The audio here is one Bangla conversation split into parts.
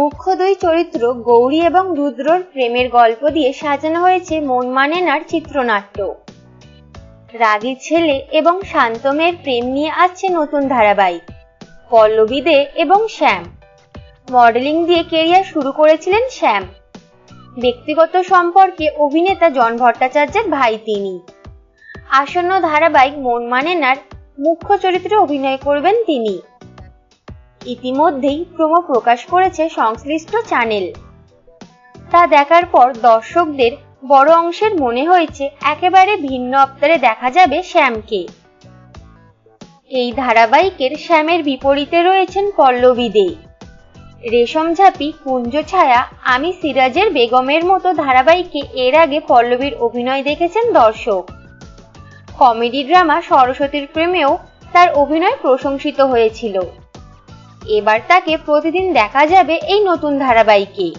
মুখ্য দুই চরিত্র গৌরী এবং রুদ্রর প্রেমের গল্প দিয়ে সাজানো হয়েছে মন মানে নার চিত্রনাট্য। রাগী ছেলে এবং শান্তমের প্রেম নিয়ে আসছে নতুন ধারাবাহিক। পল্লবী দে এবং শ্যাম। মডেলিং দিয়ে কেরিয়ার শুরু করেছিলেন শ্যাম। ব্যক্তিগত সম্পর্কে অভিনেতা জন ভট্টাচার্যের ভাই তিনি। আসন্ন ধারাবাহিক মন মানে নার মুখ্য চরিত্রে অভিনয় করবেন তিনি। ইতিমধ্যেই প্রোমো প্রকাশ করেছে সংশ্লিষ্ট চ্যানেল। তা দেখার পর দর্শকদের বড় অংশের মনে হয়েছে, একেবারে ভিন্ন অবতারে দেখা যাবে শ্যামকে। এই ধারাবাহিকের শ্যামের বিপরীতে রয়েছেন পল্লবী দে। রেশম ঝাপি, কুঞ্জ ছায়া, আমি সিরাজের বেগমের মতো ধারাবাহিকে এর আগে পল্লবীর অভিনয় দেখেছেন দর্শক। কমেডি ড্রামা সরস্বতীর প্রেমেও তার অভিনয় প্রশংসিত হয়েছিল। এবার তাকে প্রতিদিন দেখা যাবে এই নতুন ধারাবাহিকে।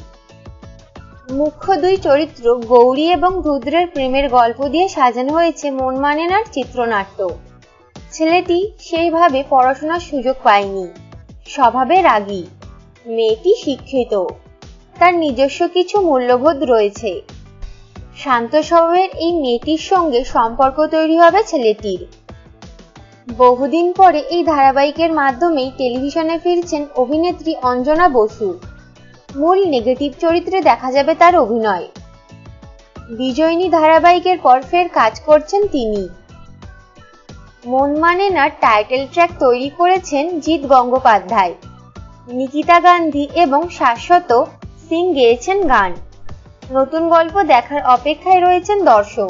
মুখ্য দুই চরিত্র গৌরী এবং রুদ্রের প্রেমের গল্প দিয়ে সাজানো হয়েছে মন মানেনার চিত্রনাট্য। ছেলেটি সেইভাবে পড়াশোনার সুযোগ পায়নি। স্বভাবে রাগী। মেয়েটি শিক্ষিত। তার নিজস্ব কিছু মূল্যবোধ রয়েছে। শান্ত স্বভাবের এই মেয়েটির সঙ্গে সম্পর্ক তৈরি হবে ছেলেটির। বহুদিন পরে এই ধারাবাহিকের মাধ্যমেই টেলিভিশনে ফিরছেন অভিনেত্রী অঞ্জনা বসু। মূল নেগেটিভ চরিত্রে দেখা যাবে তার অভিনয়। বিজয়িনী ধারাবাহিকের পর ফের কাজ করছেন তিনি। মন মানে না টাইটেল ট্র্যাক তৈরি করেছেন জিৎ গঙ্গোপাধ্যায়। নিকিতা গান্ধী এবং শাশ্বত সিং গেয়েছেন গান। নতুন গল্প দেখার অপেক্ষায় রয়েছেন দর্শক।